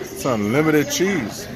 It's unlimited cheese.